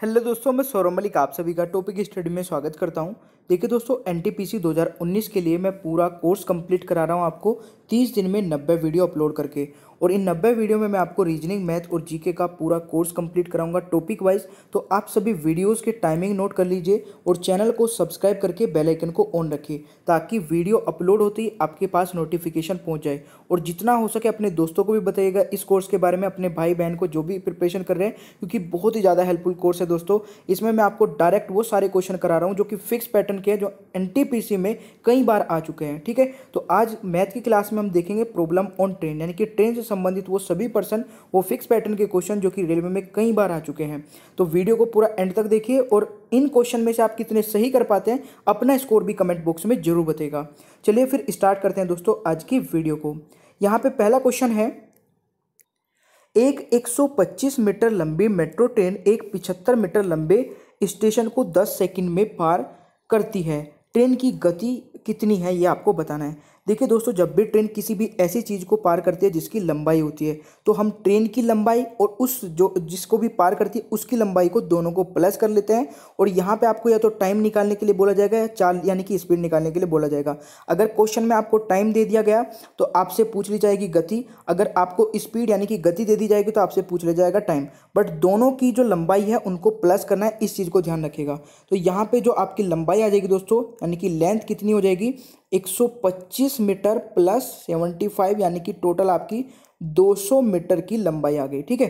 Hello दोस्तों मैं सौरभ मलिक आप सभी का टॉपिक स्टडी में स्वागत करता हूँ। देखिए दोस्तों एन टी पी सी दो हज़ार उन्नीस के लिए मैं पूरा कोर्स कंप्लीट करा रहा हूँ आपको तीस दिन में नब्बे वीडियो अपलोड करके। और इन नब्बे वीडियो में मैं आपको रीजनिंग, मैथ और जीके का पूरा कोर्स कंप्लीट कराऊँगा टॉपिक वाइज। तो आप सभी वीडियोस के टाइमिंग नोट कर लीजिए और चैनल को सब्सक्राइब करके बेल आइकन को ऑन रखिए ताकि वीडियो अपलोड होते आपके पास नोटिफिकेशन पहुँच जाए। और जितना हो सके अपने दोस्तों को भी बताइएगा इस कोर्स के बारे में, अपने भाई बहन को जो भी प्रिपरेशन कर रहे हैं, क्योंकि बहुत ही ज़्यादा हेल्पफुल कोर्स है दोस्तों। इसमें मैं आपको डायरेक्ट वो सारे क्वेश्चन करा रहा हूँ जो कि फिक्स पैटर्न के हैं, जो एन में कई बार आ चुके हैं, ठीक है? तो आज मैथ की क्लास में हम देखेंगे प्रॉब्लम ऑन ट्रेन यानी कि ट्रेन से संबंधित वो सभी पर्सन वो फिक्स पैटर्न के क्वेश्चन जो कि रेलवे में कई बार आ चुके हैं। तो वीडियो को पूरा एंड तक देखिए और इन क्वेश्चन में से आप कितने सही कर पाते हैं, अपना स्कोर भी कमेंट बॉक्स में ज़रूर बताएगा चलिए फिर स्टार्ट करते हैं दोस्तों आज की वीडियो को। यहाँ पे पहला क्वेश्चन है, एक 125 मीटर लंबी मेट्रो ट्रेन एक 75 मीटर लंबे स्टेशन को 10 सेकंड में पार करती है? ट्रेन की गति कितनी है? ये आपको बताना है। देखिए दोस्तों, जब भी ट्रेन किसी भी ऐसी चीज़ को पार करती है जिसकी लंबाई होती है तो हम ट्रेन की लंबाई और उस जो, जिसको भी पार करती है, उसकी लंबाई को दोनों को प्लस कर लेते हैं और यहाँ पे आपको या तो टाइम निकालने के लिए बोला जाएगा या चाल, यानी कि स्पीड निकालने के लिए बोला जाएगा। अगर क्वेश्चन में आपको टाइम दे दिया गया तो आपसे पूछ ली जाएगी गति। अगर आपको स्पीड यानी कि गति दे दी जाएगी तो आपसे पूछ लिया जाएगा टाइम। बट दोनों की जो लंबाई है, उनको प्लस करना है, इस चीज़ को ध्यान रखेगा। तो यहाँ पे जो आपकी लंबाई आ जाएगी दोस्तों, यानी कि लेंथ कितनी हो जाएगी 125 मीटर प्लस 75 यानी कि टोटल आपकी 200 मीटर की लंबाई आ गई, ठीक है?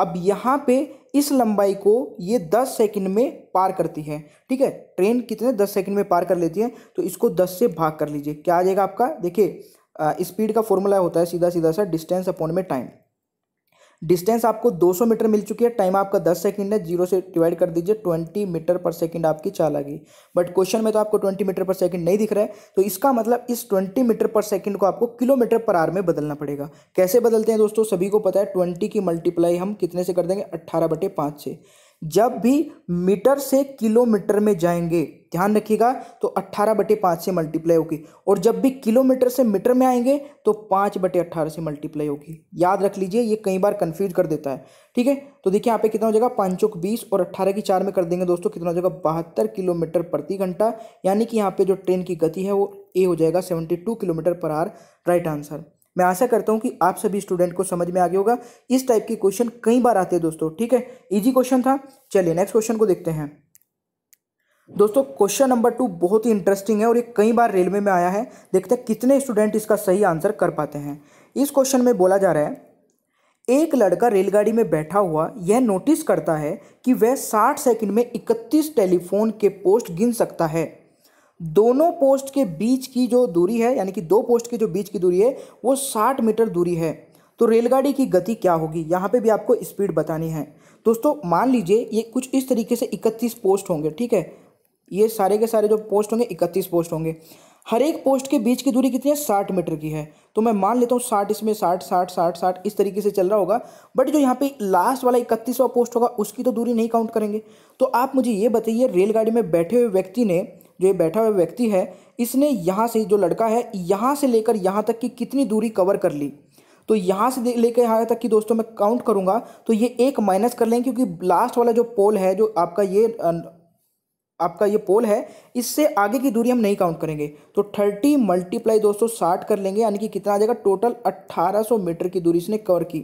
अब यहाँ पे इस लंबाई को ये 10 सेकंड में पार करती है, ठीक है? ट्रेन कितने 10 सेकंड में पार कर लेती है तो इसको 10 से भाग कर लीजिए। क्या आ जाएगा आपका? देखिए स्पीड का फॉर्मूला होता है सीधा सीधा सा, डिस्टेंस अपॉन में टाइम। डिस्टेंस आपको 200 मीटर मिल चुकी है, टाइम आपका 10 सेकंड है, ज़ीरो से डिवाइड कर दीजिए 20 मीटर पर सेकंड आपकी चाल आ गई। बट क्वेश्चन में तो आपको 20 मीटर पर सेकंड नहीं दिख रहा है तो इसका मतलब इस 20 मीटर पर सेकंड को आपको किलोमीटर पर आर में बदलना पड़ेगा। कैसे बदलते हैं दोस्तों, सभी को पता है, ट्वेंटी की मल्टीप्लाई हम कितने से कर देंगे, अट्ठारह बटे पाँच से जब भी मीटर से किलोमीटर में जाएँगे, ध्यान रखिएगा तो 18 बटे पाँच से मल्टीप्लाई होगी। और जब भी किलोमीटर से मीटर में आएँगे तो पाँच बटे अट्ठारह से मल्टीप्लाई होगी। याद रख लीजिए, ये कई बार कंफ्यूज कर देता है। ठीक है? तो देखिए, यहाँ पे कितना हो जाएगा? पाँचों बीस और अट्ठारह की चार में कर देंगे दोस्तों, कितना हो जाएगा? बहत्तर किलोमीटर प्रति घंटा। यानी कि यहाँ पे जो ट्रेन की गति है, वो ए हो जाएगा सेवेंटी टू किलोमीटर पर आर राइट आंसर मैं आशा करता हूँ कि आप सभी स्टूडेंट को समझ में आ गया होगा। इस टाइप के क्वेश्चन कई बार आते हैं दोस्तों, ठीक है? इजी क्वेश्चन था। चलिए नेक्स्ट क्वेश्चन को देखते हैं। दोस्तों क्वेश्चन नंबर टू बहुत ही इंटरेस्टिंग है और ये कई बार रेलवे में आया है। देखते हैं कितने स्टूडेंट इसका सही आंसर कर पाते हैं। इस क्वेश्चन में बोला जा रहा है, एक लड़का रेलगाड़ी में बैठा हुआ, यह नोटिस करता है कि वह 60 सेकंड में 31 टेलीफोन के पोस्ट गिन सकता है। दोनों पोस्ट के बीच की जो दूरी है, यानी कि दो पोस्ट के जो बीच की दूरी है, वो साठ मीटर दूरी है। तो रेलगाड़ी की गति क्या होगी? यहाँ पे भी आपको स्पीड बतानी है। दोस्तों, मान लीजिए ये कुछ इस तरीके से इकतीस पोस्ट होंगे, ठीक है? ये सारे के सारे जो पोस्ट होंगे, इकतीस पोस्ट होंगे। हर एक पोस्ट के बीच की दूरी कितनी है? साठ मीटर की है। तो मैं मान लेता हूँ साठ इसमें साठ साठ साठ साठ इस तरीके से चल रहा होगा, बट जो यहाँ पे लास्ट वाला इकतीसवा पोस्ट होगा, उसकी तो दूरी नहीं काउंट करेंगे। तो आप मुझे ये बताइए, रेलगाड़ी में बैठे हुए व्यक्ति ने जो ये बैठा हुआ व्यक्ति है, इसने यहाँ से, जो लड़का है, यहाँ से लेकर यहाँ तक की कितनी दूरी कवर कर ली। तो यहाँ से लेकर यहाँ तक की दोस्तों मैं काउंट करूँगा तो ये एक माइनस कर लें, क्योंकि लास्ट वाला जो पोल है, जो आपका ये आपका ये पोल है, इससे आगे की दूरी हम नहीं काउंट करेंगे। तो थर्टी मल्टीप्लाई दोस्तों साठ कर लेंगे, यानी कि कितना आ जाएगा? टोटल अट्ठारह सौ मीटर की दूरी इसने कवर की।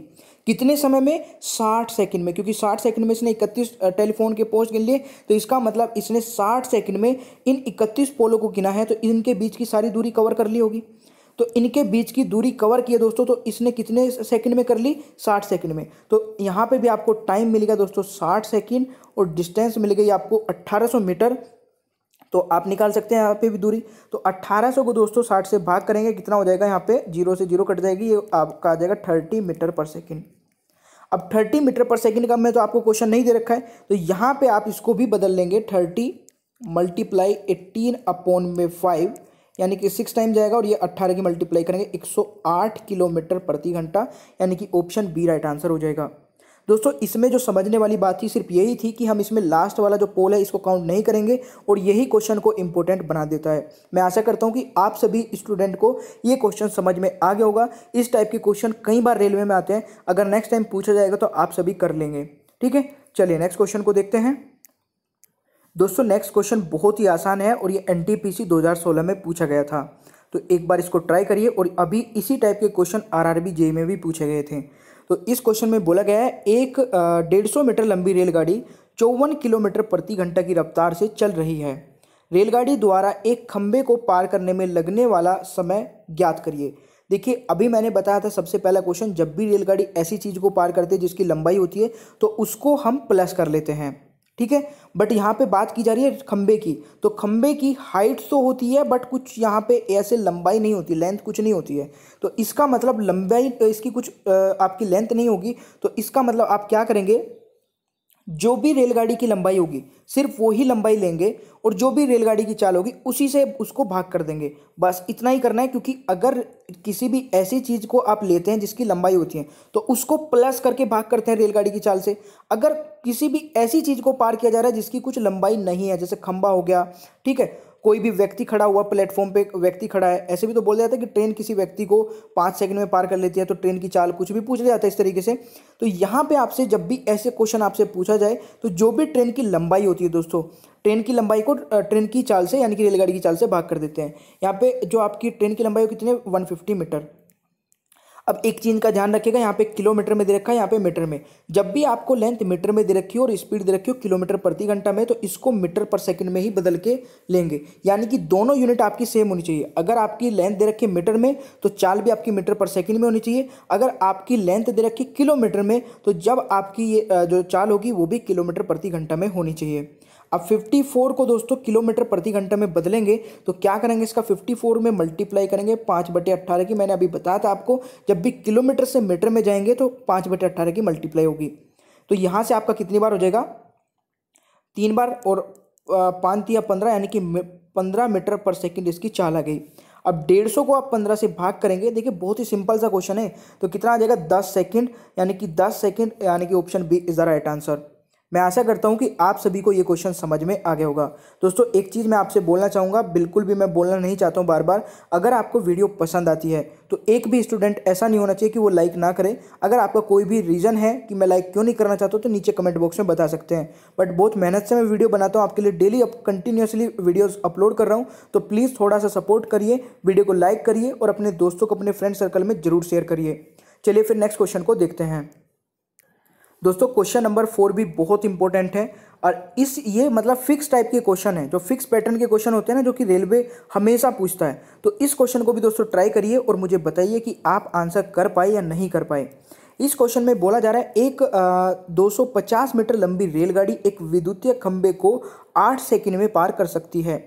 कितने समय में? साठ सेकंड में, क्योंकि साठ सेकंड में इसने इकतीस टेलीफोन के पोस्ट गिन लिए। तो इसका मतलब इसने साठ सेकंड में इन इकतीस पोलों को गिना है तो इनके बीच की सारी दूरी कवर कर ली होगी। तो इनके बीच की दूरी कवर की है दोस्तों तो इसने कितने सेकंड में कर ली? साठ सेकंड में। तो यहाँ पे भी आपको टाइम मिलेगा दोस्तों, साठ सेकंड और डिस्टेंस मिल गई आपको अट्ठारह मीटर। तो आप निकाल सकते हैं यहाँ पे भी दूरी। तो 1800 को दोस्तों 60 से भाग करेंगे, कितना हो जाएगा यहाँ पे? ज़ीरो से ज़ीरो कट जाएगी, ये आपका आ जाएगा 30 मीटर पर सेकंड अब 30 मीटर पर सेकंड का मैं तो आपको क्वेश्चन नहीं दे रखा है तो यहाँ पे आप इसको भी बदल लेंगे। 30 मल्टीप्लाई एट्टीन अपॉन में फाइव यानी कि सिक्स टाइम जाएगा और ये अट्ठारह की मल्टीप्लाई करेंगे 108 किलोमीटर प्रति घंटा, यानी कि ऑप्शन बी राइट आंसर हो जाएगा। दोस्तों, इसमें जो समझने वाली बात थी सिर्फ़ यही थी कि हम इसमें लास्ट वाला जो पोल है, इसको काउंट नहीं करेंगे और यही क्वेश्चन को इम्पोर्टेंट बना देता है। मैं आशा करता हूँ कि आप सभी स्टूडेंट को ये क्वेश्चन समझ में आ गया होगा। इस टाइप के क्वेश्चन कई बार रेलवे में आते हैं। अगर नेक्स्ट टाइम पूछा जाएगा तो आप सभी कर लेंगे। ठीक है? चलिए नेक्स्ट क्वेश्चन को देखते हैं। दोस्तों नेक्स्ट क्वेश्चन बहुत ही आसान है और ये एन टी पी सी दो हज़ार सोलह में पूछा गया था। तो एक बार इसको ट्राई करिए और अभी इसी टाइप के क्वेश्चन आर आर में भी पूछे गए थे। तो इस क्वेश्चन में बोला गया है, एक डेढ़ सौ मीटर लंबी रेलगाड़ी चौवन किलोमीटर प्रति घंटा की रफ्तार से चल रही है। रेलगाड़ी द्वारा एक खंबे को पार करने में लगने वाला समय ज्ञात करिए। देखिए, अभी मैंने बताया था सबसे पहला क्वेश्चन जब भी रेलगाड़ी ऐसी चीज़ को पार करती है जिसकी लंबाई होती है तो उसको हम प्लस कर लेते हैं। ठीक है? बट यहाँ पे बात की जा रही है खंबे की। तो खंबे की हाइट तो होती है बट कुछ यहाँ पे ऐसे लंबाई नहीं होती लेंथ कुछ नहीं होती है। तो इसका मतलब लंबाई, इसकी कुछ आपकी लेंथ नहीं होगी। तो इसका मतलब आप क्या करेंगे? जो भी रेलगाड़ी की लंबाई होगी, सिर्फ़ वही लंबाई लेंगे और जो भी रेलगाड़ी की चाल होगी, उसी से उसको भाग कर देंगे। बस इतना ही करना है क्योंकि अगर किसी भी ऐसी चीज़ को आप लेते हैं जिसकी लंबाई होती है तो उसको प्लस करके भाग करते हैं रेलगाड़ी की चाल से। अगर किसी भी ऐसी चीज़ को पार किया जा रहा है जिसकी कुछ लंबाई नहीं है, जैसे खंबा हो गया, ठीक है कोई भी व्यक्ति खड़ा हुआ प्लेटफॉर्म पे, व्यक्ति खड़ा है, ऐसे भी तो बोल जाता है कि ट्रेन किसी व्यक्ति को पाँच सेकंड में पार कर लेती है तो ट्रेन की चाल कुछ भी पूछ जाता है इस तरीके से। तो यहाँ पे आपसे जब भी ऐसे क्वेश्चन आपसे पूछा जाए तो जो भी ट्रेन की लंबाई होती है दोस्तों ट्रेन की लंबाई को ट्रेन की चाल से, यानी कि रेलगाड़ी की चाल से भाग कर देते हैं। यहाँ पर जो आपकी ट्रेन की लंबाई कितनी है? वन मीटर अब एक चीज़ का ध्यान रखिएगा, यहाँ पे किलोमीटर में दे रखा है, यहाँ पे मीटर में। जब भी आपको लेंथ मीटर में दे रखी हो और स्पीड दे रखी हो, किलोमीटर प्रति घंटा में तो इसको मीटर पर सेकंड में ही बदल के लेंगे। यानी कि दोनों यूनिट आपकी सेम होनी चाहिए। अगर आपकी लेंथ दे रखी है मीटर में तो चाल भी आपकी मीटर पर सेकेंड में होनी चाहिए। अगर आपकी लेंथ दे रखी किलोमीटर में तो जब आपकी ये जो चाल होगी, वो भी किलोमीटर प्रति घंटा में होनी चाहिए। अब 54 को दोस्तों किलोमीटर प्रति घंटा में बदलेंगे तो क्या करेंगे इसका 54 में मल्टीप्लाई करेंगे, पाँच बटे अट्ठारह की, मैंने अभी बताया था आपको, जब भी किलोमीटर से मीटर में जाएँगे तो पाँच बटे अट्ठारह की मल्टीप्लाई होगी। तो यहाँ से आपका कितनी बार हो जाएगा? तीन बार और पाँच या पंद्रह, यानी कि पंद्रह मीटर पर सेकेंड इसकी चाल आ गई। अब डेढ़ सौ को आप पंद्रह से भाग करेंगे, देखिए बहुत ही सिंपल सा क्वेश्चन है तो कितना आ जाएगा? दस सेकेंड, यानी कि दस सेकेंड, यानी कि option B is the right answer. मैं आशा करता हूँ कि आप सभी को ये क्वेश्चन समझ में आ गया होगा। दोस्तों, एक चीज़ मैं आपसे बोलना चाहूँगा, बिल्कुल भी मैं बोलना नहीं चाहता हूँ बार बार अगर आपको वीडियो पसंद आती है तो एक भी स्टूडेंट ऐसा नहीं होना चाहिए कि वो लाइक ना करे। अगर आपका कोई भी रीज़न है कि मैं लाइक क्यों नहीं करना चाहता तो नीचे कमेंट बॉक्स में बता सकते हैं। बट बहुत मेहनत से मैं वीडियो बनाता हूँ, आपके लिए डेली कंटिन्यूसली वीडियोज़ अपलोड कर रहा हूँ। तो प्लीज़ थोड़ा सा सपोर्ट करिए वीडियो को लाइक करिए और अपने दोस्तों को, अपने फ्रेंड सर्कल में ज़रूर शेयर करिए। चलिए फिर नेक्स्ट क्वेश्चन को देखते हैं। दोस्तों क्वेश्चन नंबर फोर भी बहुत इंपॉर्टेंट है। और इस ये मतलब फिक्स टाइप के क्वेश्चन है। जो फिक्स पैटर्न के क्वेश्चन होते हैं ना, जो कि रेलवे हमेशा पूछता है। तो इस क्वेश्चन को भी दोस्तों ट्राई करिए और मुझे बताइए कि आप आंसर कर पाए या नहीं कर पाए। इस क्वेश्चन में बोला जा रहा है, एक दो मीटर लंबी रेलगाड़ी एक विद्युतीय खंबे को आठ सेकेंड में पार कर सकती है।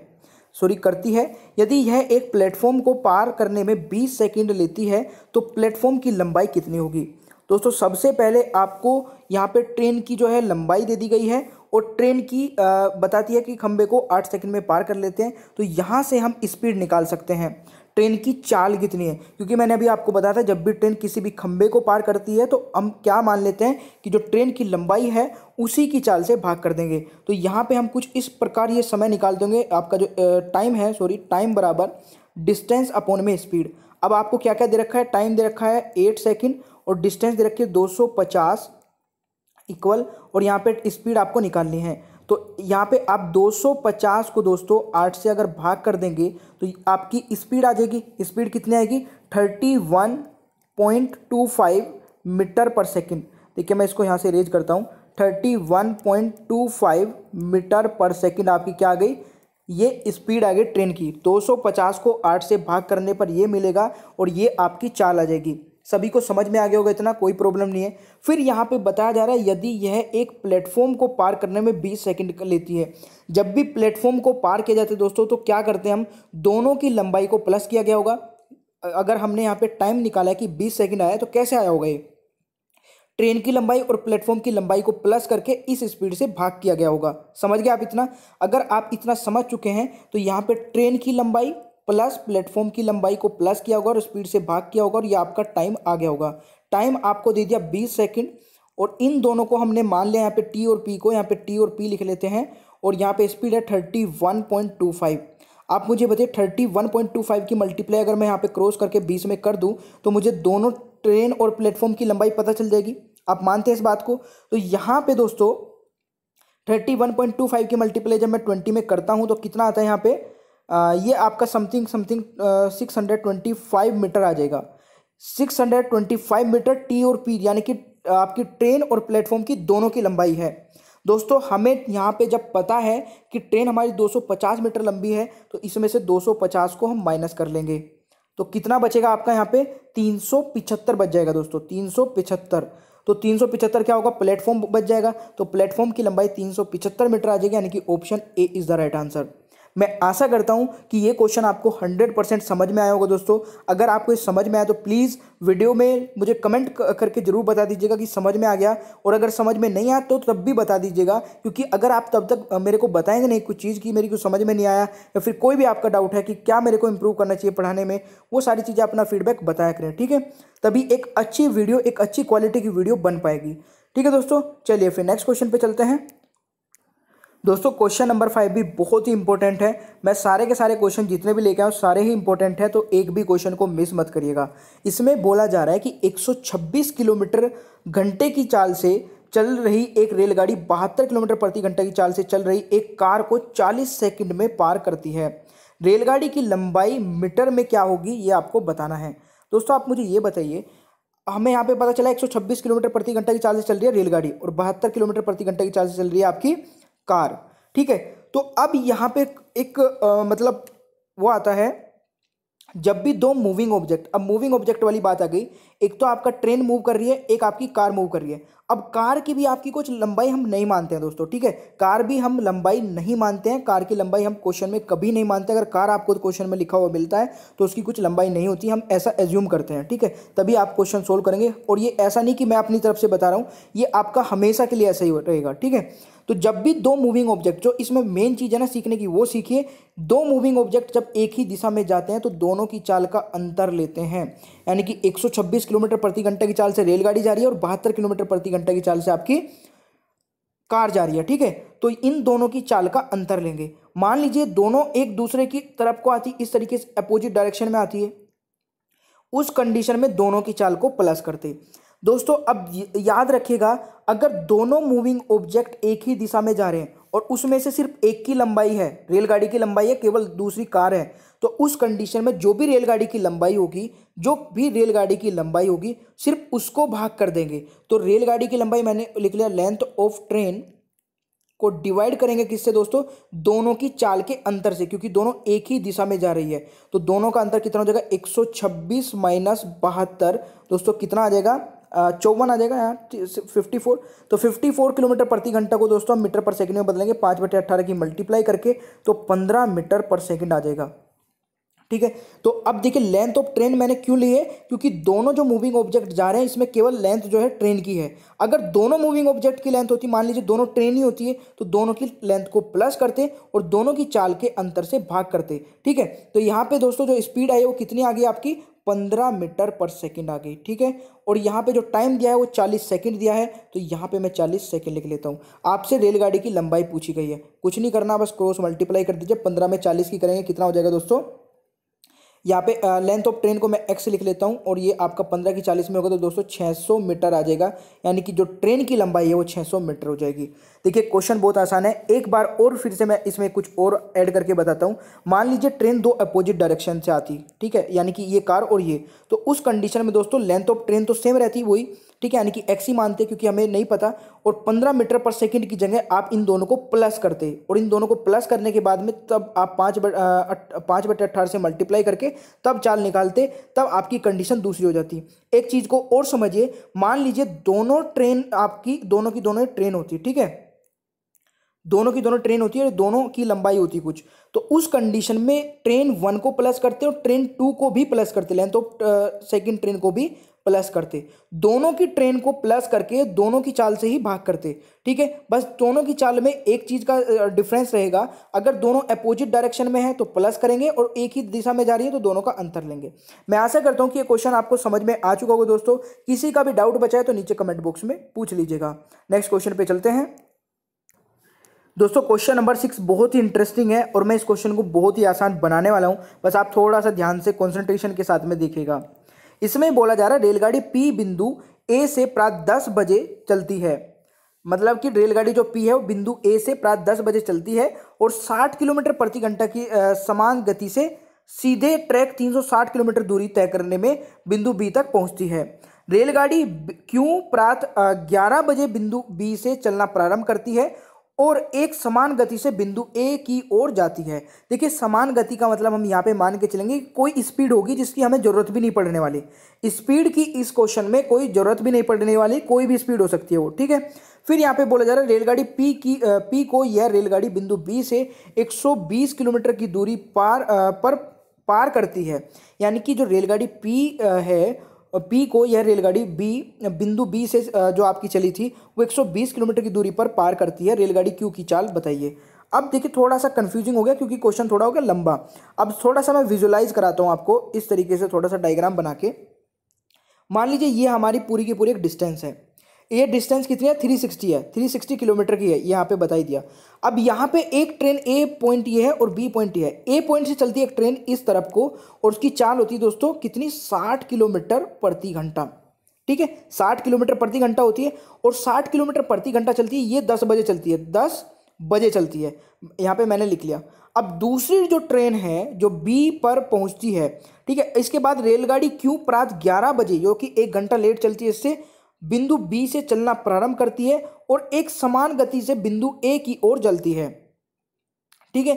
सॉरी करती है। यदि यह एक प्लेटफॉर्म को पार करने में बीस सेकेंड लेती है तो प्लेटफॉर्म की लंबाई कितनी होगी? दोस्तों सबसे पहले आपको यहाँ पे ट्रेन की जो है लंबाई दे दी गई है और ट्रेन की आ, बताती है कि खंबे को आठ सेकंड में पार कर लेते हैं। तो यहाँ से हम स्पीड निकाल सकते हैं। ट्रेन की चाल कितनी है? क्योंकि मैंने अभी आपको बताया था जब भी ट्रेन किसी भी खंबे को पार करती है तो हम क्या मान लेते हैं कि जो ट्रेन की लंबाई है उसी की चाल से भाग कर देंगे। तो यहाँ पे हम कुछ इस प्रकार ये समय निकाल देंगे। आपका जो टाइम है सॉरी टाइम बराबर डिस्टेंस अपॉन में स्पीड। अब आपको क्या क्या दे रखा है? टाइम दे रखा है एट सेकेंड और डिस्टेंस दे रखी है 250 इक्वल और यहाँ पे स्पीड आपको निकालनी है। तो यहाँ पे आप 250 को दोस्तों आठ से अगर भाग कर देंगे तो आपकी स्पीड आ जाएगी। स्पीड कितनी आएगी? 31.25 मीटर पर सेकंड देखिए मैं इसको यहाँ से रेज करता हूँ। 31.25 मीटर पर सेकंड आपकी क्या आ गई? ये स्पीड आ गई ट्रेन की। 250 को 8 से भाग करने पर ये मिलेगा, और ये आपकी चाल आ जाएगी। सभी को समझ में आ गया होगा, इतना कोई प्रॉब्लम नहीं है। फिर यहाँ पे बताया जा रहा है, यदि यह एक प्लेटफॉर्म को पार करने में 20 सेकंड लेती है। जब भी प्लेटफॉर्म को पार किया जाते हैं दोस्तों तो क्या करते हैं हम? दोनों की लंबाई को प्लस किया गया होगा। अगर हमने यहाँ पे टाइम निकाला है कि बीस सेकेंड आया तो कैसे आया होगा ये? ट्रेन की लंबाई और प्लेटफॉर्म की लंबाई को प्लस करके इस स्पीड से भाग किया गया होगा। समझ गए आप इतना? अगर आप इतना समझ चुके हैं तो यहाँ पे ट्रेन की लंबाई प्लस प्लेटफॉर्म की लंबाई को प्लस किया होगा और स्पीड से भाग किया होगा और ये आपका टाइम आ गया होगा। टाइम आपको दे दिया बीस सेकेंड और इन दोनों को हमने मान लिया यहाँ पे टी और पी को, यहाँ पे टी और पी लिख लेते हैं और यहाँ पे स्पीड है thirty one point two five. आप मुझे बताइए thirty one point two five की मल्टीप्लाई अगर मैं यहाँ पे क्रॉस करके बीस में कर दूँ तो मुझे दोनों ट्रेन और प्लेटफॉर्म की लंबाई पता चल जाएगी। आप मानते हैं इस बात को? तो यहाँ पे दोस्तों, thirty one point two five की मल्टीप्लाई जब मैं ट्वेंटी में करता हूँ तो कितना आता है यहाँ पे? ये आपका something something six hundred twenty five metre आ जाएगा। Six hundred twenty five metre T और पी यानी कि आपकी ट्रेन और प्लेटफॉर्म की दोनों की लंबाई है। दोस्तों, हमें यहाँ पे जब पता है कि ट्रेन हमारी 250 मीटर लंबी है तो इसमें से 250 को हम माइनस कर लेंगे। तो कितना बचेगा आपका यहाँ पे? तीन बच जाएगा दोस्तों, तीन तो तीन क्या होगा? प्लेटफॉर्म बच जाएगा। तो प्लेटफॉर्म की लंबाई तीन मीटर आ जाएगी, यानी कि option A is the right answer मैं आशा करता हूँ कि ये क्वेश्चन आपको 100 परसेंट समझ में आया होगा दोस्तों। अगर आपको ये समझ में आया तो प्लीज़ वीडियो में मुझे कमेंट करके ज़रूर बता दीजिएगा कि समझ में आ गया। और अगर समझ में नहीं आया तो तब भी बता दीजिएगा, क्योंकि अगर आप तब तक मेरे को बताएँगे नहीं कुछ चीज़ की, मेरी को समझ में नहीं आया, या फिर कोई भी आपका डाउट है कि क्या मेरे को इम्प्रूव करना चाहिए पढ़ाने में, वो सारी चीज़ें अपना फीडबैक बताया करें, ठीक है? तभी एक अच्छी वीडियो एक अच्छी क्वालिटी की वीडियो बन पाएगी। ठीक है दोस्तों, चलिए फिर नेक्स्ट क्वेश्चन पे चलते हैं। दोस्तों क्वेश्चन नंबर फाइव भी बहुत ही इंपॉर्टेंट है। मैं सारे के सारे क्वेश्चन जितने भी लेके आऊँ सारे ही इंपॉर्टेंट है तो एक भी क्वेश्चन को मिस मत करिएगा। इसमें बोला जा रहा है कि 126 किलोमीटर घंटे की चाल से चल रही एक रेलगाड़ी बहत्तर किलोमीटर प्रति घंटे की चाल से चल रही एक कार को 40 सेकंड में पार करती है। रेलगाड़ी की लंबाई मीटर में क्या होगी, ये आपको बताना है। दोस्तों, आप मुझे ये बताइए, हमें यहाँ पे पता चला 126 किलोमीटर प्रति घंटे की चाल से चल रही है रेलगाड़ी और बहत्तर किलोमीटर प्रति घंटे की चाल से चल रही है आपकी कार। ठीक है? तो अब यहाँ पे एक आ, मतलब वो आता है जब भी दो मूविंग ऑब्जेक्ट अब मूविंग ऑब्जेक्ट वाली बात आ गई। एक तो आपका ट्रेन मूव कर रही है एक आपकी कार मूव कर रही है। अब कार की भी आपकी कुछ लंबाई हम नहीं मानते हैं दोस्तों ठीक है? कार भी हम लंबाई नहीं मानते हैं कार की लंबाई हम क्वेश्चन में कभी नहीं मानते अगर कार आपको क्वेश्चन में लिखा हुआ मिलता है तो उसकी कुछ लंबाई नहीं होती हम ऐसा एज्यूम करते हैं ठीक है? तभी आप क्वेश्चन सोल्व करेंगे। और ये ऐसा नहीं कि मैं अपनी तरफ़ से बता रहा हूँ ये आपका हमेशा के लिए ऐसा ही रहेगा ठीक है? तो जब भी दो मूविंग ऑब्जेक्ट जो इसमें मेन चीज़ है ना सीखने की, वो सीखिए। दो मूविंग ऑब्जेक्ट जब एक ही दिशा में जाते हैं तो दोनों की चाल का अंतर लेते हैं। यानी कि 126 किलोमीटर प्रति घंटे की चाल से रेलगाड़ी जा रही है और बहत्तर किलोमीटर प्रति घंटे की चाल से आपकी कार जा रही है, ठीक है? तो इन दोनों की चाल का अंतर लेंगे। मान लीजिए दोनों एक दूसरे की तरफ़ को आती, इस तरीके से अपोजिट डायरेक्शन में आती है। उस कंडीशन में दोनों की चाल को प्लस करते। दोस्तों, अब याद रखिएगा, अगर दोनों मूविंग ऑब्जेक्ट एक ही दिशा में जा रहे हैं और उसमें से सिर्फ़ एक की लंबाई है, रेलगाड़ी की लंबाई है, केवल दूसरी कार है तो उस कंडीशन में जो भी रेलगाड़ी की लंबाई होगी, जो भी रेलगाड़ी की लंबाई होगी, सिर्फ़ उसको भाग कर देंगे। तो रेलगाड़ी की लंबाई मैंने लिख लिया लेंथ ऑफ़ ट्रेन को डिवाइड करेंगे किससे दोस्तों? दोनों की चाल के अंतर से, क्योंकि दोनों एक ही दिशा में जा रही है। तो दोनों का अंतर कितना हो जाएगा? 126 माइनस बहत्तर। दोस्तों, कितना आ जाएगा? चौवन आ जाएगा यहाँ फिफ्टी फोर तो फिफ्टी फोर किलोमीटर प्रति घंटा को दोस्तों हम मीटर पर सेकंड में बदलेंगे, पाँच बटे अट्ठारह की मल्टीप्लाई करके तो पंद्रह मीटर पर सेकंड आ जाएगा। ठीक है? तो अब देखिए लेंथ ऑफ़ ट्रेन मैंने क्यों ली है? क्योंकि दोनों जो मूविंग ऑब्जेक्ट जा रहे हैं, इसमें केवल लेंथ जो है ट्रेन की है। अगर दोनों मूविंग ऑब्जेक्ट की लेंथ होती, मान लीजिए दोनों ट्रेन ही होती है तो दोनों की लेंथ को प्लस करते और दोनों की चाल के अंतर से भाग करते। ठीक है? तो यहाँ पे दोस्तों जो स्पीड आई है, वो कितनी आ गई आपकी? पंद्रह मीटर पर सेकेंड आ गई, ठीक है? और यहाँ पे जो टाइम दिया है वो चालीस सेकेंड दिया है तो यहाँ पे मैं चालीस सेकेंड लिख लेता हूँ। आपसे रेलगाड़ी की लंबाई पूछी गई है। कुछ नहीं करना, बस क्रॉस मल्टीप्लाई कर दीजिए। पंद्रह में चालीस की करेंगे, कितना हो जाएगा दोस्तों? यहाँ पे लेंथ ऑफ़ ट्रेन को मैं एक्स लिख लेता हूँ और ये आपका पंद्रह की चालीस में होगा तो दोस्तों छः सौ मीटर आ जाएगा। यानी कि जो ट्रेन की लंबाई है वो छः सौ मीटर हो जाएगी। देखिए क्वेश्चन बहुत आसान है। एक बार और फिर से मैं इसमें कुछ और ऐड करके बताता हूँ। मान लीजिए ट्रेन दो अपोजिट डायरेक्शन से आती, ठीक है? यानी कि ये कार और ये। तो उस कंडीशन में दोस्तों लेंथ ऑफ़ ट्रेन तो सेम रहती वही। ठीक है, यानी कि एक्स ही मानते क्योंकि हमें नहीं पता, और पंद्रह मीटर पर सेकंड की जगह आप इन दोनों को प्लस करते और इन दोनों को प्लस करने के बाद में तब आप पाँच पाँच बटे अट्ठारह से मल्टीप्लाई करके तब चाल निकालते, तब आपकी कंडीशन दूसरी हो जाती। एक चीज़ को और समझिए, मान लीजिए दोनों ट्रेन आपकी, दोनों की दोनों ट्रेन होती है, ठीक है? दोनों की दोनों ट्रेन होती है, दोनों की लंबाई होती है कुछ। तो उस कंडीशन में ट्रेन वन को प्लस करते हैं और ट्रेन टू को भी प्लस करते लेंथ ऑफ़ सेकंड ट्रेन को भी प्लस करते। दोनों की ट्रेन को प्लस करके दोनों की चाल से ही भाग करते, ठीक है? बस दोनों की चाल में एक चीज़ का डिफरेंस रहेगा। अगर दोनों अपोजिट डायरेक्शन में है तो प्लस करेंगे और एक ही दिशा में जा रही है तो दोनों का अंतर लेंगे। मैं आशा करता हूँ कि ये क्वेश्चन आपको समझ में आ चुका होगा दोस्तों। किसी का भी डाउट बचा है तो नीचे कमेंट बॉक्स में पूछ लीजिएगा। नेक्स्ट क्वेश्चन पे चलते हैं। दोस्तों क्वेश्चन नंबर सिक्स बहुत ही इंटरेस्टिंग है और मैं इस क्वेश्चन को बहुत ही आसान बनाने वाला हूँ। बस आप थोड़ा सा ध्यान से कॉन्सेंट्रेशन के साथ में देखिएगा। इसमें बोला जा रहा है, रेलगाड़ी पी बिंदु ए से प्रात दस बजे चलती है। मतलब कि रेलगाड़ी जो पी है, वो बिंदु ए से प्रात दस बजे चलती है और साठ किलोमीटर प्रति घंटा की समान गति से सीधे ट्रैक 360 किलोमीटर दूरी तय करने में बिंदु बी तक पहुँचती है। रेलगाड़ी क्यों प्रात ग्यारह बजे बिंदु बी से चलना प्रारंभ करती है और एक समान गति से बिंदु ए की ओर जाती है। देखिए, समान गति का मतलब हम यहाँ पे मान के चलेंगे कोई स्पीड होगी जिसकी हमें ज़रूरत भी नहीं पड़ने वाली। स्पीड की इस क्वेश्चन में कोई ज़रूरत भी नहीं पड़ने वाली, कोई भी स्पीड हो सकती है वो, ठीक है? फिर यहाँ पे बोला जा रहा है, रेलगाड़ी पी की पी को यह रेलगाड़ी बिंदु बी से 120 किलोमीटर की दूरी पार पर पार करती है। यानी कि जो रेलगाड़ी पी है पी को यह रेलगाड़ी बी बिंदु बी से जो आपकी चली थी, वो 120 किलोमीटर की दूरी पर पार करती है। रेलगाड़ी क्यू की चाल बताइए। अब देखिए थोड़ा सा कंफ्यूजिंग हो गया क्योंकि क्वेश्चन थोड़ा हो गया लंबा। अब थोड़ा सा मैं विजुलाइज कराता हूँ आपको, इस तरीके से थोड़ा सा डायग्राम बना के। मान लीजिए, ये हमारी पूरी की पूरी एक डिस्टेंस है। ये डिस्टेंस कितनी है? थ्री सिक्सटी है। थ्री सिक्सटी किलोमीटर की है, यहाँ पे बताई दिया। अब यहाँ पे एक ट्रेन ए पॉइंट ये है और बी पॉइंट ये है। ए पॉइंट से चलती है एक ट्रेन इस तरफ़ को और उसकी चाल होती है दोस्तों कितनी? साठ किलोमीटर प्रति घंटा। ठीक है? साठ किलोमीटर प्रति घंटा होती है और साठ किलोमीटर प्रति घंटा चलती है, ये दस बजे चलती है। दस बजे चलती है। यहाँ पे मैंने लिख लिया। अब दूसरी जो ट्रेन है, जो बी पर पहुँचती है, ठीक है, इसके बाद रेलगाड़ी क्यों प्रात ग्यारह बजे, जो कि एक घंटा लेट चलती है इससे बिंदु बी से चलना प्रारंभ करती है और एक समान गति से बिंदु ए की ओर चलती है। ठीक है?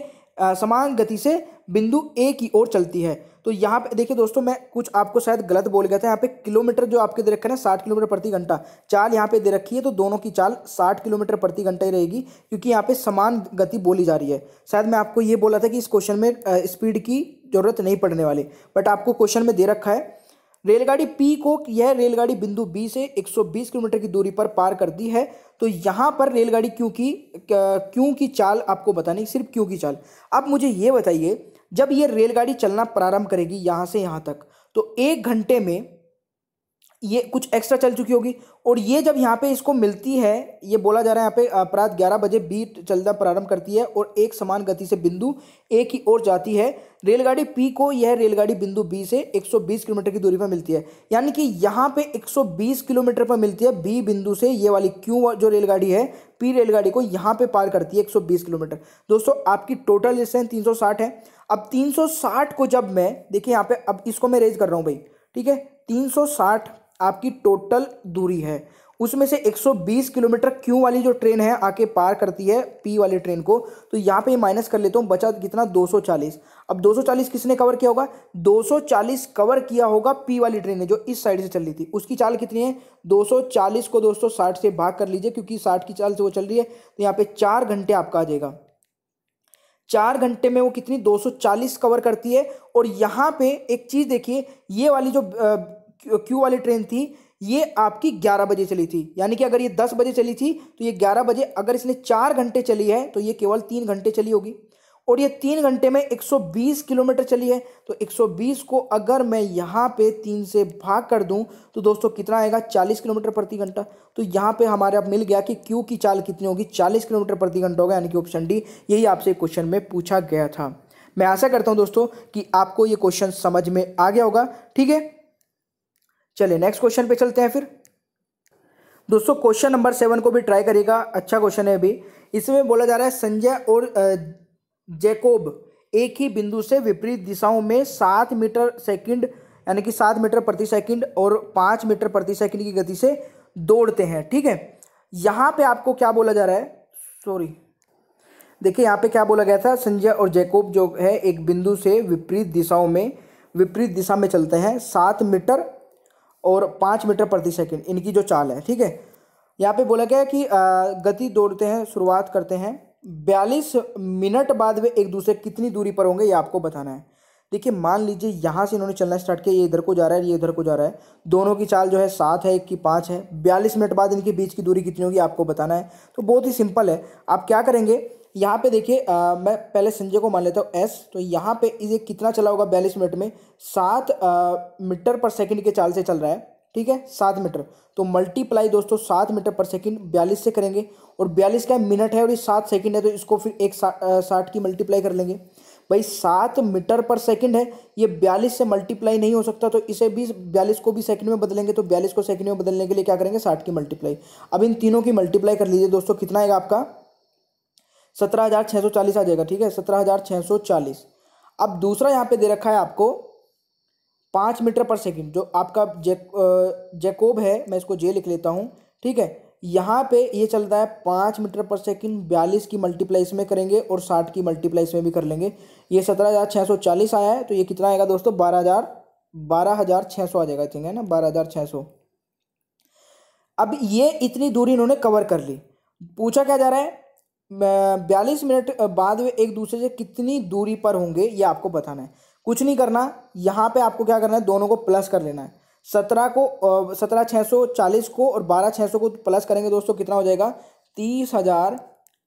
समान गति से बिंदु ए की ओर चलती है। तो यहाँ पे देखिए दोस्तों, मैं कुछ आपको शायद गलत बोल गया था। यहाँ पे किलोमीटर जो आपके दे रखा है ना, साठ किलोमीटर प्रति घंटा। चाल यहाँ पे दे रखी है तो दोनों की चाल साठ किलोमीटर प्रति घंटा ही रहेगी, क्योंकि यहाँ पे समान गति बोली जा रही है। शायद मैं आपको ये बोला था कि इस क्वेश्चन में स्पीड की ज़रूरत नहीं पड़ने वाली, बट आपको क्वेश्चन में दे रखा है। रेलगाड़ी पी को यह रेलगाड़ी बिंदु बी से 120 किलोमीटर की दूरी पर पार करती है। तो यहाँ पर रेलगाड़ी क्यों की क्यों की चाल आपको बतानी सिर्फ़ क्यों की चाल। अब मुझे ये बताइए, जब ये रेलगाड़ी चलना प्रारंभ करेगी यहाँ से यहाँ तक तो एक घंटे में ये कुछ एक्स्ट्रा चल चुकी होगी। और ये जब यहाँ पे इसको मिलती है, ये बोला जा रहा है यहाँ पे अपराध ग्यारह बजे बीट चलना प्रारंभ करती है और एक समान गति से बिंदु ए की ओर जाती है। रेलगाड़ी पी को यह रेलगाड़ी बिंदु बी से 120 किलोमीटर की दूरी पर मिलती है। यानी कि यहाँ पे 120 किलोमीटर पर मिलती है बी बिंदु से ये वाली क्यू जो रेलगाड़ी है, पी रेलगाड़ी को यहाँ पे पार करती है 120 किलोमीटर। दोस्तों, आपकी टोटल डिस्टेंस 360 है। अब 360 को जब मैं, देखिए यहाँ पे, अब इसको मैं रेज कर रहा हूँ भाई, ठीक है? 360 आपकी टोटल दूरी है। उसमें से 120 किलोमीटर क्यू वाली जो ट्रेन है, आके पार करती है पी वाली ट्रेन को। तो यहाँ पे माइनस कर लेता हूँ, बचा कितना? 240 अब 240 किसने कवर किया होगा? 240 कवर किया होगा पी वाली ट्रेन ने, जो इस साइड से चल रही थी। उसकी चाल कितनी है? 240 को दोस्तों साठ से भाग कर लीजिए, क्योंकि साठ की चाल से वो चल रही है। तो यहाँ पे चार घंटे आपका आ जाएगा। चार घंटे में वो कितनी? 240 कवर करती है। और यहाँ पे एक चीज़ देखिए, ये वाली जो क्यू वाली ट्रेन थी, ये आपकी 11 बजे चली थी। यानी कि अगर ये 10 बजे चली थी तो ये 11 बजे, अगर इसने चार घंटे चली है तो ये केवल तीन घंटे चली होगी। और ये तीन घंटे में 120 किलोमीटर चली है तो 120 को अगर मैं यहाँ पे तीन से भाग कर दूँ तो दोस्तों कितना आएगा? 40 किलोमीटर प्रति घंटा। तो यहाँ पे हमारे अब मिल गया कि क्यू की चाल कितनी होगी? 40 किलोमीटर प्रति घंटा होगा, यानी कि ऑप्शन डी, यही आपसे क्वेश्चन में पूछा गया था। मैं आशा करता हूँ दोस्तों कि आपको ये क्वेश्चन समझ में आ गया होगा, ठीक है? चलिए नेक्स्ट क्वेश्चन पे चलते हैं फिर। दोस्तों क्वेश्चन नंबर सेवन को भी ट्राई करिएगा। अच्छा क्वेश्चन है अभी। इसमें बोला जा रहा है, संजय और जैकोब एक ही बिंदु से विपरीत दिशाओं में सात मीटर सेकंड, यानी कि सात मीटर प्रति सेकंड और पाँच मीटर प्रति सेकंड की गति से दौड़ते हैं। ठीक है? यहाँ पे आपको क्या बोला जा रहा है? सॉरी देखिए, यहाँ पे क्या बोला गया था? संजय और जैकोब जो है, एक बिंदु से विपरीत दिशाओं में, विपरीत दिशा में चलते हैं, सात मीटर और पाँच मीटर प्रति सेकंड, इनकी जो चाल है, ठीक है? यहाँ पे बोला गया कि गति दौड़ते हैं, शुरुआत करते हैं। बयालीस मिनट बाद वे एक दूसरे कितनी दूरी पर होंगे, ये आपको बताना है। देखिए, मान लीजिए यहाँ से इन्होंने चलना स्टार्ट किया, ये इधर को जा रहा है, ये इधर को जा रहा है। दोनों की चाल जो है, सात है, एक की पाँच है। बयालीस मिनट बाद इनके बीच की दूरी कितनी होगी, आपको बताना है। तो बहुत ही सिंपल है। आप क्या करेंगे यहाँ पे देखिए मैं पहले संजय को मान लेता हूँ एस तो यहाँ पे इसे कितना चला होगा बयालीस मिनट में? सात मीटर पर सेकंड के चाल से चल रहा है, ठीक है? सात मीटर। तो मल्टीप्लाई दोस्तों, सात मीटर पर सेकंड, बयालीस से करेंगे। और बयालीस का मिनट है और ये सात सेकंड है तो इसको फिर एक साठ की मल्टीप्लाई कर लेंगे। भाई, सात मीटर पर सेकंड है, ये बयालीस से मल्टीप्लाई नहीं हो सकता तो इसे भी बयालीस को भी सेकंड में बदलेंगे तो बयालीस को सेकंड में बदलने के लिए क्या करेंगे? साठ की मल्टीप्लाई अब इन तीनों की मल्टीप्लाई कर लीजिए दोस्तों, कितना आएगा आपका? सत्रह हज़ार छः सौ चालीस आ जाएगा, ठीक है? सत्रह हज़ार छः सौ चालीस। अब दूसरा यहाँ पे दे रखा है आपको पाँच मीटर पर सेकंड, जो आपका जे जैकोब है, मैं इसको जे लिख लेता हूँ, ठीक है? यहाँ पे ये चलता है पाँच मीटर पर सेकंड, बयालीस की मल्टीप्लाई इसमें करेंगे और साठ की मल्टीप्लाई इसमें भी कर लेंगे। ये सत्रह हज़ार छः सौ चालीस आया है तो ये कितना आएगा दोस्तों? बारह हज़ार बारह हज़ार छः सौ आ जाएगा ठीक है ना? बारह हज़ार छः सौ। अब ये इतनी दूरी इन्होंने कवर कर ली। पूछा क्या जा रहा है? बयालीस मिनट बाद वे एक दूसरे से कितनी दूरी पर होंगे, ये आपको बताना है। कुछ नहीं करना, यहाँ पे आपको क्या करना है, दोनों को प्लस कर लेना है। सत्रह को सत्रह छः सौ चालीस को और बारह छः सौ को प्लस करेंगे दोस्तों, कितना हो जाएगा? तीस हज़ार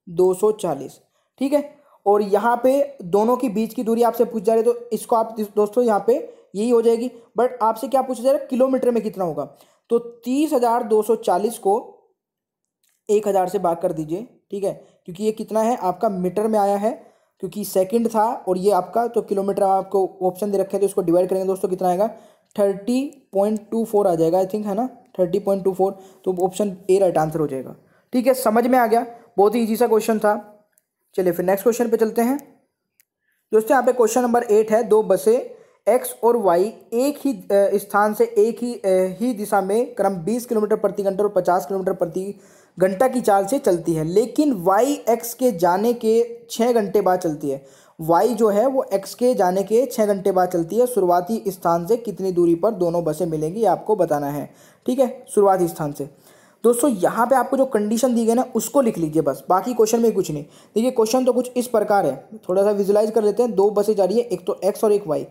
दो सौ चालीस। ठीक है? और यहाँ पे दोनों की बीच की दूरी आपसे पूछ जा रही है तो इसको आप दोस्तों, यहाँ पे यही हो जाएगी। बट आपसे क्या पूछा जा रहा है, किलोमीटर में कितना होगा? तो तीस हज़ार दो सौ चालीस को एक हज़ार से भाग कर दीजिए। ठीक है? क्योंकि ये कितना है? आपका मीटर में आया है, क्योंकि सेकंड था और ये आपका तो किलोमीटर आपको ऑप्शन दे रखे तो इसको डिवाइड करेंगे दोस्तों, कितना आएगा? थर्टी पॉइंट टू फोर आ जाएगा आई थिंक है ना? थर्टी पॉइंट टू फोर तो ऑप्शन ए राइट आंसर हो जाएगा। ठीक है, समझ में आ गया? बहुत ही ईजी सा क्वेश्चन था। चलिए फिर नेक्स्ट क्वेश्चन पे चलते हैं। दोस्तों, यहाँ पे क्वेश्चन नंबर एट है, दो बसें एक्स और वाई एक ही स्थान से एक ही ही दिशा में क्रम बीस किलोमीटर प्रति घंटे और पचास किलोमीटर प्रति घंटा की चाल से चलती है, लेकिन वाई एक्स के जाने के छः घंटे बाद चलती है। वाई जो है वो एक्स के जाने के छः घंटे बाद चलती है। शुरुआती स्थान से कितनी दूरी पर दोनों बसें मिलेंगी आपको बताना है। ठीक है? शुरुआती स्थान से। दोस्तों, यहाँ पे आपको जो कंडीशन दी गई ना, उसको लिख लीजिए बस। बाकी क्वेश्चन में कुछ नहीं। देखिए क्वेश्चन तो कुछ इस प्रकार है। थोड़ा सा विजुलाइज कर लेते हैं। दो बसें जा रही है, एक तो एक्स और एक वाई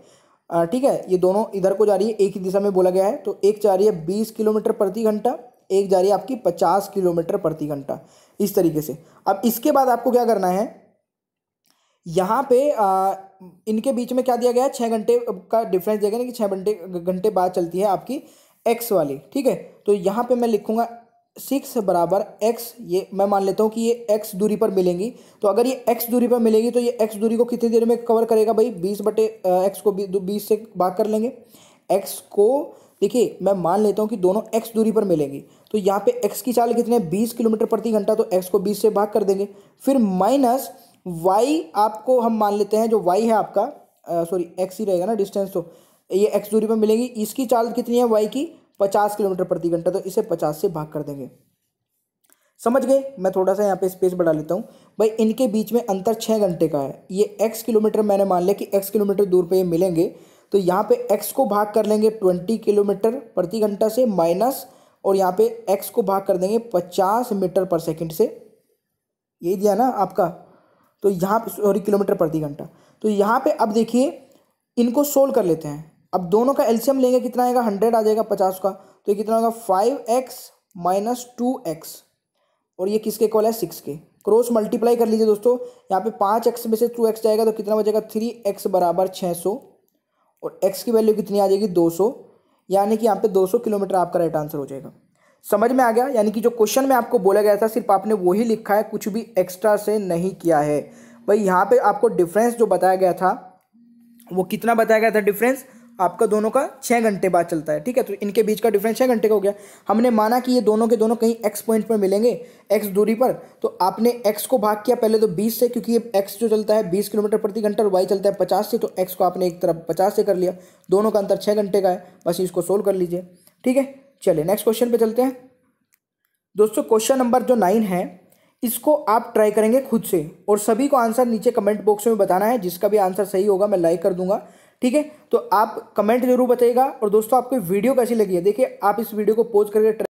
ठीक है? ये दोनों इधर को जा रही है, एक ही दिशा में बोला गया है। तो एक जा रही है बीस किलोमीटर प्रति घंटा। एक जा रही है आपकी पचास किलोमीटर प्रति घंटा इस तरीके से। अब इसके बाद आपको क्या करना है? यहाँ पे आ, इनके बीच में क्या दिया गया है? छः घंटे का डिफरेंस दिया गया ना कि छः घंटे घंटे बाद चलती है आपकी एक्स वाली ठीक है? तो यहाँ पे मैं लिखूँगा सिक्स बराबर एक्स ये मैं मान लेता हूँ कि ये एक्स दूरी पर मिलेंगी। तो अगर ये एक्स दूरी पर मिलेगी तो ये एक्स दूरी को कितनी देर में कवर करेगा भाई? बीस बटे एक्स को बीस से भाग कर लेंगे। एक्स को देखिए, मैं मान लेता हूँ कि दोनों एक्स दूरी पर मिलेंगी तो यहाँ पे एक्स की चाल कितने बीस किलोमीटर प्रति घंटा तो एक्स को बीस से भाग कर देंगे। फिर माइनस वाई आपको हम मान लेते हैं, जो वाई है आपका सॉरी एक्स ही रहेगा ना डिस्टेंस तो ये एक्स दूरी पर मिलेगी। इसकी चाल कितनी है? वाई की पचास किलोमीटर प्रति घंटा तो इसे पचास से भाग कर देंगे। समझ गए? मैं थोड़ा सा यहाँ पे स्पेस बढ़ा लेता हूँ। भाई, इनके बीच में अंतर छः घंटे का है। ये एक्स किलोमीटर मैंने मान लिया कि एक्स किलोमीटर दूर पे ये मिलेंगे तो यहाँ पे एक्स को भाग कर लेंगे ट्वेंटी किलोमीटर प्रति घंटा से माइनस, और यहाँ पे एक्स को भाग कर देंगे पचास मीटर पर सेकंड से। यही दिया ना आपका? तो यहाँ पे सॉरी किलोमीटर प्रति घंटा। तो यहाँ पे अब देखिए, इनको सोल्व कर लेते हैं। अब दोनों का एल्शियम लेंगे, कितना आएगा? हंड्रेड आ जाएगा पचास का। तो ये कितना होगा? Five x minus two x. और ये किसके कॉल है? सिक्स के। क्रॉस मल्टीप्लाई कर लीजिए दोस्तों, यहाँ पे पाँच एक्स में से टू एक्स जाएगा तो कितना बचेगा? थ्री एक्स बराबर छः सौ। और एक्स की वैल्यू कितनी आ जाएगी? दो सौ। यानी कि यहाँ पे दो सौ किलोमीटर आपका राइट आंसर हो जाएगा। समझ में आ गया? यानी कि जो क्वेश्चन में आपको बोला गया था, सिर्फ़ आपने वही लिखा है, कुछ भी एक्स्ट्रा से नहीं किया है। भाई, यहाँ पे आपको डिफरेंस जो बताया गया था, वो कितना बताया गया था डिफरेंस आपका दोनों का छः घंटे बाद चलता है, ठीक है? तो इनके बीच का डिफरेंस छः घंटे का हो गया। हमने माना कि ये दोनों के दोनों कहीं एक्स पॉइंट पर मिलेंगे एक्स दूरी पर। तो आपने एक्स को भाग किया पहले तो बीस से, क्योंकि ये एक्स जो चलता है बीस किलोमीटर प्रति घंटा और वाई चलता है पचास से तो एक्स को आपने एक तरफ़ पचास से कर लिया। दोनों का अंतर छः घंटे का है, बस इसको सोल्व कर लीजिए, ठीक है? चलिए नेक्स्ट क्वेश्चन पर चलते हैं। दोस्तों क्वेश्चन नंबर जो नाइन है, इसको आप ट्राई करेंगे खुद से, और सभी को आंसर नीचे कमेंट बॉक्स में बताना है, जिसका भी आंसर सही होगा, मैं लाइक कर दूँगा। ठीक है? तो आप कमेंट ज़रूर बताइएगा। और दोस्तों, आपको वीडियो कैसी लगी है? देखिए, आप इस वीडियो को पोज करके